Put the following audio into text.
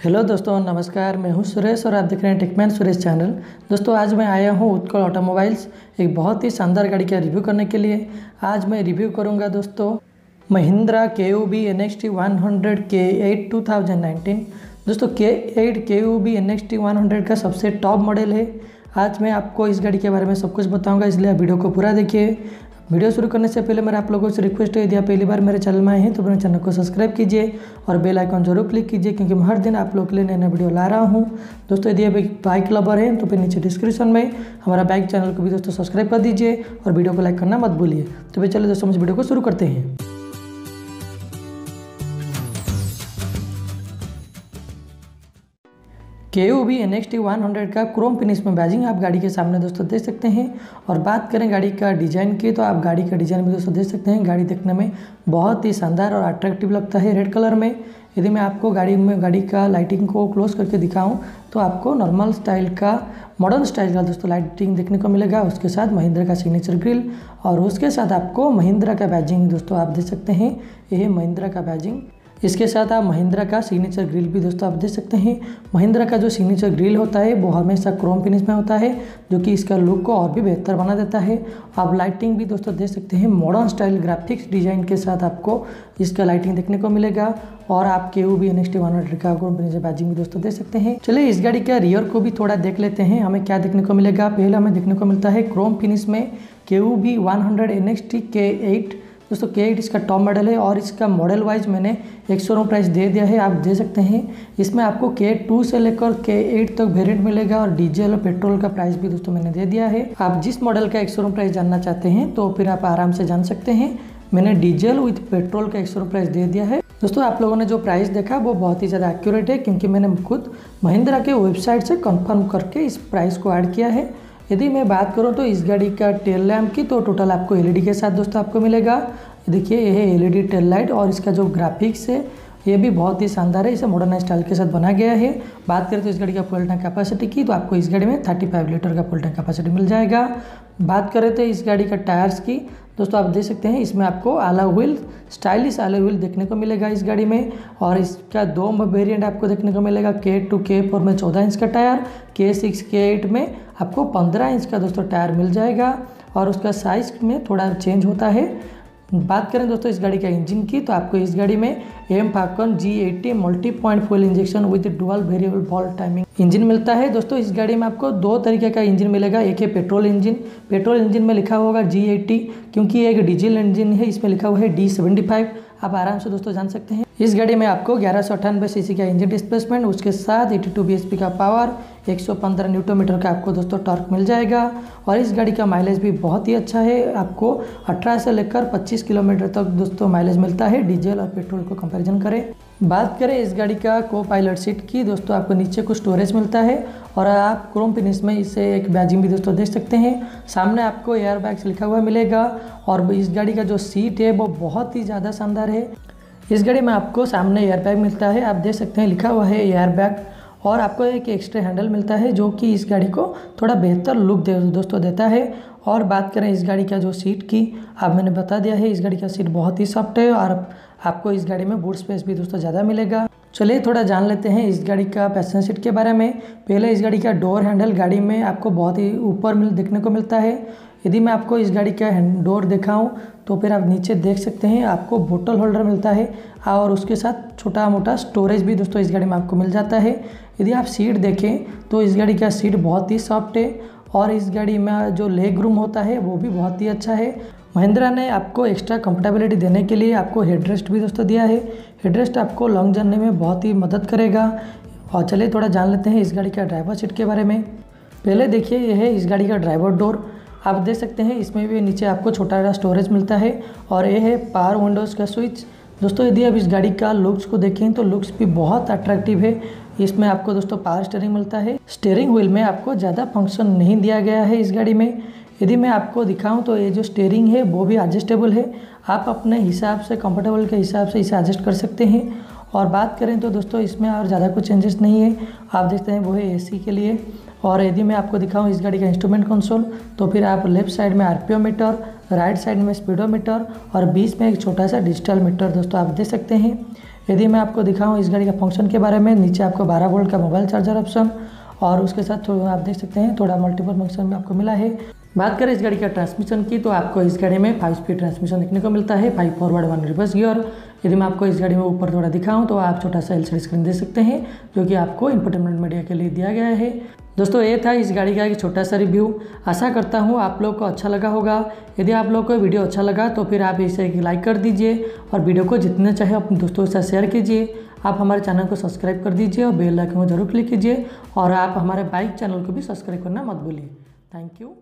Hello दोस्तों, नमस्कार। मैं हूँ सुरेश और आप देख रहे हैं टेकमैन सुरेश चैनल। दोस्तों, आज मैं आया हूँ उत्कल ऑटोमोबाइल्स, एक बहुत ही शानदार गाड़ी का रिव्यू करने के लिए। आज मैं रिव्यू करूँगा दोस्तों, Mahindra K U V N X T one hundred K eight two thousand nineteen. दोस्तों, K eight K U V N X T one hundred का सबसे टॉप मॉडल है। आज मैं आपको इस गाड़ी के बारे में सब कुछ बताऊँगा, इसलिए आप वीडियो को पूरा देखिए। वीडियो शुरू करने से पहले मेरे आप लोगों से रिक्वेस्ट है, यदि आप पहली बार मेरे चैनल में आए हैं तो मेरे चैनल को सब्सक्राइब कीजिए और बेल आइकन ज़रूर क्लिक कीजिए, क्योंकि मैं हर दिन आप लोग के लिए नया नए वीडियो ला रहा हूँ। दोस्तों, यदि आप एक बाइक लवर हैं तो फिर नीचे डिस्क्रिप्शन में हमारा बाइक चैनल को भी दोस्तों सब्सक्राइब कर दीजिए और वीडियो को लाइक करना मत भूलिए। तो फिर चलिए दोस्तों मुझे वीडियो को शुरू करते हैं। K U V N X T one hundred का क्रोम फिनिश में बैजिंग आप गाड़ी के सामने दोस्तों देख सकते हैं। और बात करें गाड़ी का डिज़ाइन की तो आप गाड़ी का डिज़ाइन भी दोस्तों देख सकते हैं। गाड़ी देखने में बहुत ही शानदार और अट्रैक्टिव लगता है रेड कलर में। यदि मैं आपको गाड़ी में, गाड़ी का लाइटिंग को क्लोज करके दिखाऊँ तो आपको नॉर्मल स्टाइल का मॉडर्न स्टाइल का दोस्तों लाइटिंग देखने को मिलेगा। उसके साथ महिंद्रा का सिग्नेचर ग्रिल और उसके साथ आपको महिंद्रा का बैजिंग दोस्तों आप देख सकते हैं। यह महिंद्रा का बैजिंग इसके साथ आप महिंद्रा का सिग्नेचर ग्रिल भी दोस्तों आप देख सकते हैं। महिंद्रा का जो सिग्नेचर ग्रिल होता है, वो हमेशा क्रोम फिनिश में होता है, जो कि इसका लुक को और भी बेहतर बना देता है। आप लाइटिंग भी दोस्तों देख सकते हैं मॉडर्न स्टाइल ग्राफिक्स डिज़ाइन के साथ आपको इसका लाइटिंग देखने को मिलेगा। और आप K V N X T one hundred का बैजिंग भी दोस्तों देख सकते हैं। चलिए इस गाड़ी का रियर को भी थोड़ा देख लेते हैं, हमें क्या देखने को मिलेगा। पहले हमें देखने को मिलता है क्रोम फिनिश में K V one hundred N X T K eight दोस्तों के एट इसका टॉप मॉडल है और इसका मॉडल वाइज मैंने एक शोरूम प्राइस दे दिया है, आप दे सकते हैं। इसमें आपको के टू से लेकर के एट तक वेरियंट मिलेगा और डीजल और पेट्रोल का प्राइस भी दोस्तों मैंने दे दिया है। आप जिस मॉडल का एक शोरूम प्राइस जानना चाहते हैं तो फिर आप आराम से जान सकते हैं। मैंने डीजल विथ पेट्रोल का एक शोरूम प्राइस दे दिया है। दोस्तों, आप लोगों ने जो प्राइस देखा, वो बहुत ही ज़्यादा एक्यूरेट है, क्योंकि मैंने खुद महिंद्रा के वेबसाइट से कंफर्म करके इस प्राइस को ऐड किया है। यदि मैं बात करूँ तो इस गाड़ी का टेल लैम्प की तो टोटल आपको एलईडी के साथ दोस्तों आपको मिलेगा। देखिए, ये है एलईडी टेल लाइट और इसका जो ग्राफिक्स है, ये भी बहुत ही शानदार है। इसे मॉडर्न स्टाइल के साथ बना गया है। बात करें तो इस गाड़ी का फुल टैंक कैपेसिटी की तो आपको इस गाड़ी में 35 लीटर का फुल टैंक कैपेसिटी मिल जाएगा। बात करें तो इस गाड़ी का टायर्स की, दोस्तों, आप देख सकते हैं, इसमें आपको आला व्हील स्टाइलिश आला व्हील देखने को मिलेगा इस गाड़ी में और इसका दो वेरिएंट आपको देखने को मिलेगा। के टू के फोर में चौदह इंच का टायर के सिक्स के एट में आपको पंद्रह इंच का, दोस्तों टायर मिल जाएगा और उसका साइज़ में थोड़ा चेंज होता है। बात करें दोस्तों इस गाड़ी का इंजन की तो आपको इस गाड़ी में m falcon G eighty multi point fuel injection with dual variable valve timing engine मिलता है। दोस्तों इस गाड़ी में आपको दो तरीके का इंजन मिलेगा। एक है पेट्रोल इंजन। पेट्रोल इंजन में लिखा होगा जी एट्टी क्योंकि एक डीजल इंजन है। इसमें लिखा हुआ है डी सेवेंटी फाइव आप आराम से दोस्तों जान सकते हैं। इस गाड़ी में आपको ग्यारह सौ अट्ठानबे सी का इंजन डिस्प्लेसमेंट, उसके साथ एटी टू बी का पावर 115 न्यूटोमीटर का आपको दोस्तों टॉर्क मिल जाएगा। और इस गाड़ी का माइलेज भी बहुत ही अच्छा है। आपको 18 से लेकर 25 किलोमीटर तक दोस्तों माइलेज मिलता है। डीजल और पेट्रोल को कंपैरिजन करें। बात करें इस गाड़ी का को पायलट सीट की, दोस्तों आपको नीचे कुछ स्टोरेज मिलता है। और आप क्रोम फिनिश में इसे एक बैजिंग भी दोस्तों देख सकते हैं। सामने आपको एयर बैग्स लिखा हुआ मिलेगा। और इस गाड़ी का जो सीट है, वो बहुत ही ज़्यादा शानदार है। इस गाड़ी में आपको सामने एयरबैग मिलता है। आप देख सकते हैं, लिखा हुआ है एयरबैग और आपको एक एक्स्ट्रा हैंडल मिलता है जो कि इस गाड़ी को थोड़ा बेहतर लुक दे, दोस्तों देता है। और बात करें इस गाड़ी का जो सीट की अब मैंने बता दिया है, इस गाड़ी का सीट बहुत ही सॉफ्ट है और आपको इस गाड़ी में बूट स्पेस भी दोस्तों ज़्यादा मिलेगा। चलिए थोड़ा जान लेते हैं इस गाड़ी का पैसेंजर सीट के बारे में। पहले इस गाड़ी का डोर हैंडल गाड़ी में आपको बहुत ही ऊपर मिल, देखने को मिलता है। यदि मैं आपको इस गाड़ी का डोर दिखाऊँ तो फिर आप नीचे देख सकते हैं, आपको बोतल होल्डर मिलता है और उसके साथ छोटा मोटा स्टोरेज भी दोस्तों इस गाड़ी में आपको मिल जाता है। यदि आप सीट देखें तो इस गाड़ी का सीट बहुत ही सॉफ्ट है और इस गाड़ी में जो लेग रूम होता है, वो भी बहुत ही अच्छा है। महिंद्रा ने आपको एक्स्ट्रा कंफर्टेबिलिटी देने के लिए आपको हेडरेस्ट भी दोस्तों दिया है। हेडरेस्ट आपको लॉन्ग जर्नी में बहुत ही मदद करेगा। और चलिए थोड़ा जान लेते हैं इस गाड़ी का ड्राइवर सीट के बारे में। पहले देखिए, यह है इस गाड़ी का ड्राइवर डोर आप देख सकते हैं, इसमें भी नीचे आपको छोटा सा स्टोरेज मिलता है। और ये है पावर विंडोज़ का स्विच दोस्तों, यदि आप इस गाड़ी का लुक्स को देखें तो लुक्स भी बहुत अट्रैक्टिव है। इसमें आपको दोस्तों पावर स्टेयरिंग मिलता है। स्टेयरिंग व्हील में आपको ज़्यादा फ़ंक्शन नहीं दिया गया है इस गाड़ी में। यदि मैं आपको दिखाऊँ तो ये जो स्टेयरिंग है, वो भी एडजस्टेबल है। आप अपने हिसाब से कंफर्टेबल के हिसाब से इसे एडजस्ट कर सकते हैं। और बात करें तो दोस्तों, इसमें और ज़्यादा कुछ चेंजेस नहीं है। आप देखते हैं वो है एसी के लिए। और यदि मैं आपको दिखाऊँ इस गाड़ी का इंस्ट्रूमेंट कंसोल तो फिर आप लेफ़्ट साइड में आर मीटर राइट साइड में स्पीडोमीटर और बीच में एक छोटा सा डिजिटल मीटर दोस्तों आप देख सकते हैं। यदि मैं आपको दिखाऊँ इस गाड़ी का फ़ंक्शन के बारे में, नीचे आपको बारह वोल्ट का मोबाइल चार्जर ऑप्शन और उसके साथ थोड़ा, आप देख सकते हैं, थोड़ा मल्टीपल फ़ंक्शन में आपको मिला है। बात करें इस गाड़ी का ट्रांसमिशन की तो आपको इस गाड़ी में फाइव स्पीड ट्रांसमिशन देखने को मिलता है। Five forward one reverse gear यदि मैं आपको इस गाड़ी में ऊपर थोड़ा दिखाऊँ तो आप छोटा सा एलसी स्क्रीन दे सकते हैं, जो कि आपको इंटरटेनमेंट मीडिया के लिए दिया गया है। दोस्तों, ये था इस गाड़ी का एक छोटा सा रिव्यू। आशा करता हूँ आप लोग को अच्छा लगा होगा। यदि आप लोग को वीडियो अच्छा लगा तो फिर आप इसे एक लाइक कर दीजिए और वीडियो को जितना चाहे अपने दोस्तों के साथ शेयर कीजिए। आप हमारे चैनल को सब्सक्राइब कर दीजिए और बेल आइकन को ज़रूर क्लिक कीजिए और आप हमारे बाइक चैनल को भी सब्सक्राइब करना मत भूलिए। Thank you.